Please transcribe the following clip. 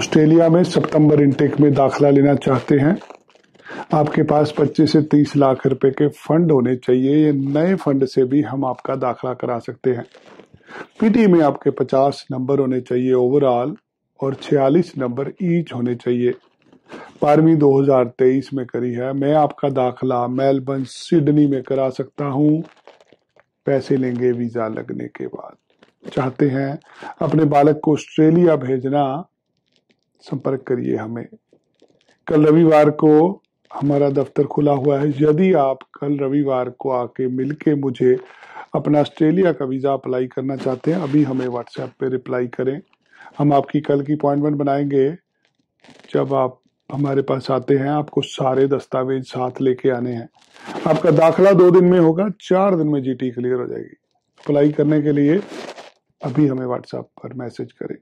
Australia में सितंबर intake में दाखिला लेना चाहते हैं। आपके पास 25 से 30 लाख रुपए के फंड होने चाहिए। ये नए फंड से भी हम आपका दाखिला करा सकते हैं। पीटी में आपके 50 नंबर होने चाहिए ओवरऑल और 46 नंबर ईच होने चाहिए। बारहवीं 2023 में करी है। मैं आपका दाखिला मेलबर्न, सिडनी में करा सकता हूँ। पैसे लेंगे वीज़ा लगने के बाद। चाहते हैं अपने बालक को ऑस्ट्रेलिया भेजना संपर्क करिए हमें। कल रविवार को हमारा दफ्तर खुला हुआ है। यदि आप कल रविवार को आके मिलके मुझे अपना ऑस्ट्रेलिया का वीज़ा अप्लाई करना चाहते हैं, अभी हमें व्हाट्सएप पे रिप्लाई करें। हम आपकी कल की अपॉइंटमेंट बनाएँगे। जब आप हमारे पास आते हैं, आपको सारे दस्तावेज़ साथ लेके आने हैं। आपका दाखला दो दिन में होगा, चार दिन में जीटी क्लियर हो जाएगी। अप्लाई करने के लिए अभी हमें व्हाट्सएप पर मैसेज करें।